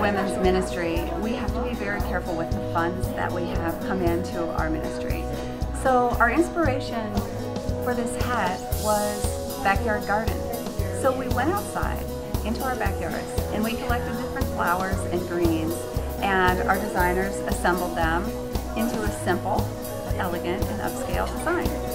women's ministry, we have to be very careful with the funds that we have come into our ministry. So our inspiration for this hat was backyard garden. So we went outside into our backyards and we collected different flowers and greens and our designers assembled them into a simple, elegant, and upscale design.